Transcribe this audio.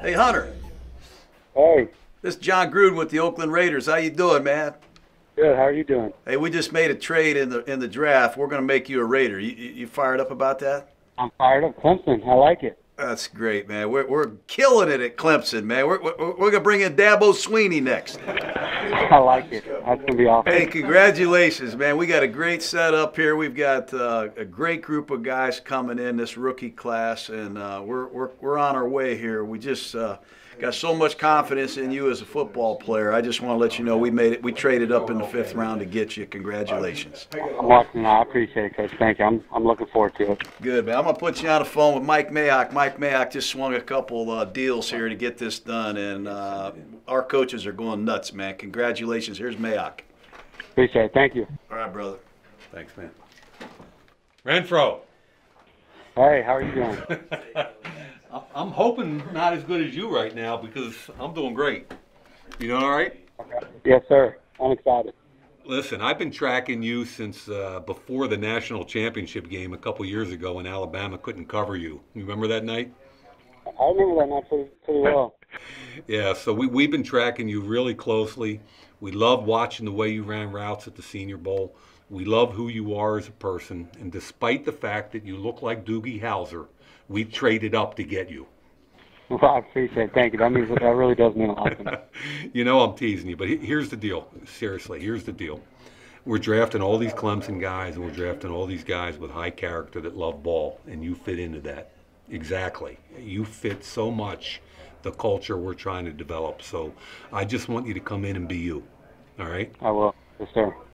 Hey, Hunter. Hey, This is Jon Gruden with the Oakland Raiders. How you doing, man? good. How are you doing? Hey, we just made a trade in the in the draft. We're going to make you a Raider. You, you you fired up about that? I'm fired up. Clemson. I like it. That's great, man. We're, we're killing it at Clemson, man. We're, we're, we're going to bring in Dabo Swinney next. I like it. That's gonna be awesome. Hey, congratulations, man. We got a great setup here. We've got uh, a great group of guys coming in this rookie class, and uh, we're, we're, we're on our way here. We just uh, got so much confidence in you as a football player. I just want to let you know we made it. We traded up in the fifth round to get you. Congratulations. I'm watching. I appreciate it, Coach. Thank you. I'm I'm looking forward to it. Good, man. I'm going to put you on the phone with Mike Mayock. Mike Mayock just swung a couple uh, deals here to get this done, and uh, our coaches are going nuts, man. Congratulations. Here's Mayock. Appreciate it. Thank you. All right, brother. Thanks, man. Renfrow. Hey, how are you doing? I- I'm hoping not as good as you right now because I'm doing great. You doing all right? yes, sir. I'm excited. Listen, I've been tracking you since uh, before the national championship game a couple years ago when Alabama couldn't cover you. You remember that night? I remember that night pretty, pretty well. Yeah, so we, we've been tracking you really closely. We love watching the way you ran routes at the Senior Bowl. We love who you are as a person. And despite the fact that you look like Doogie Howser, we traded up to get you. Well, I appreciate it. Thank you. That means that really does mean a lot to me. you know I'm teasing you, but here's the deal. Seriously, here's the deal. We're drafting all these Clemson guys, and we're drafting all these guys with high character that love ball, and you fit into that. Exactly. You fit so much the culture we're trying to develop. So I just want you to come in and be you. All right? I will. Yes, sir.